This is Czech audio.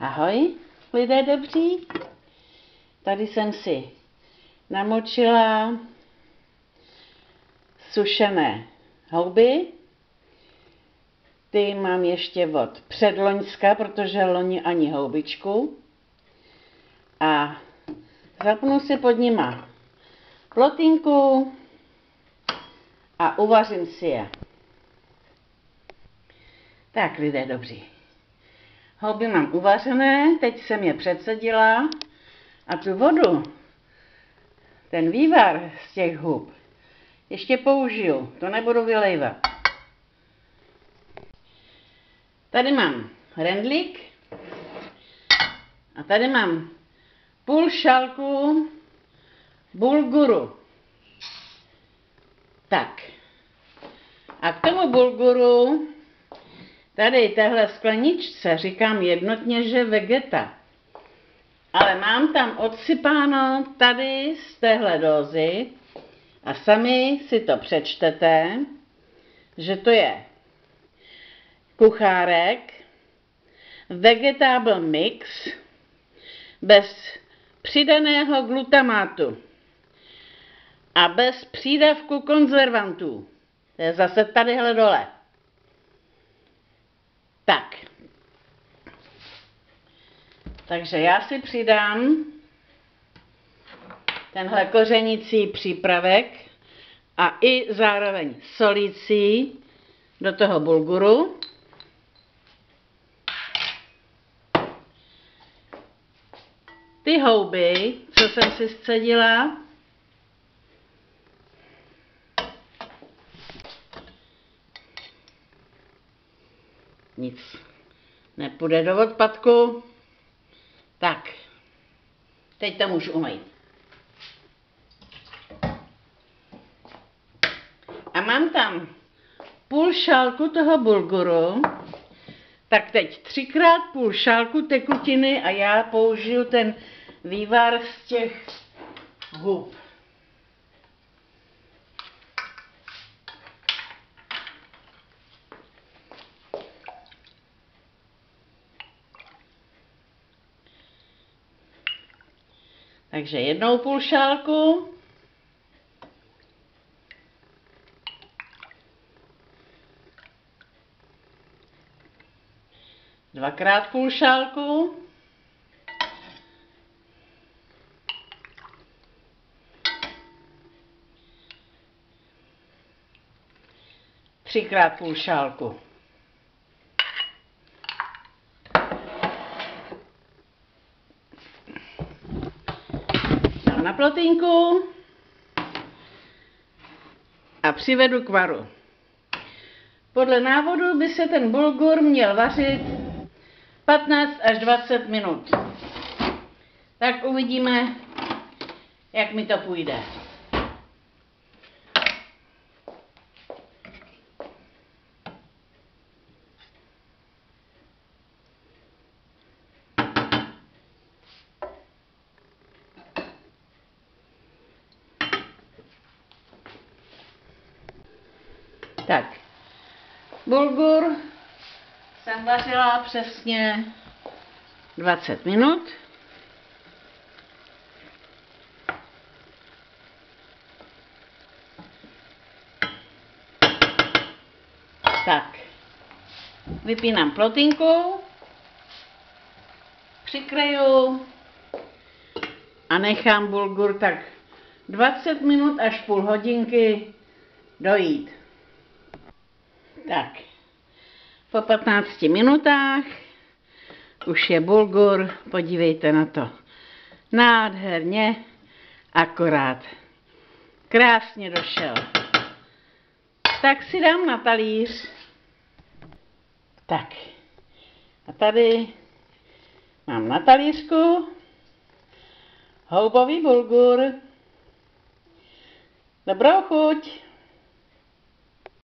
Ahoj, lidé dobří. Tady jsem si namočila sušené houby. Ty mám ještě od předloňska, protože loni ani houbičku. A zapnu si pod nima plotinku a uvařím si je. Tak, lidé dobří. Houby mám uvařené, teď jsem je předsedila a tu vodu, ten vývar z těch hub, ještě použiju, to nebudu vylejvat. Tady mám rendlík a tady mám půl šálku bulguru. Tak. A k tomu bulguru Tady téhle skleničce říkám jednotně, že vegeta. Ale mám tam odsypáno tady z téhle dozy a sami si to přečtete, že to je kuchárek, vegetable mix bez přidaného glutamátu a bez přídavku konzervantů. To je zase tadyhle dole. Tak. Takže já si přidám tenhle kořenicí přípravek a i zároveň solící do toho bulguru. Ty houby, co jsem si scedila, nic nepůjde do odpadku. Tak, teď to můžu umýt. A mám tam půl šálku toho bulguru, tak teď třikrát půl šálku tekutiny a já použiju ten vývar z těch hub. Takže jednou půl šálku. Dvakrát půl šálku. Třikrát půl šálku. Na plotínku a přivedu k varu. Podle návodu by se ten bulgur měl vařit 15 až 20 minut. Tak uvidíme, jak mi to půjde. Tak, bulgur. Jsem vařila přesně 20 minut. Tak, vypínám plotinku, přikryju. A nechám bulgur tak 20 minut až půl hodinky dojít. Tak, po 15 minutách už je bulgur, podívejte na to. Nádherně, akorát. Krásně došel. Tak si dám na talíř. Tak. A tady mám na talířku houbový bulgur. Dobrou chuť.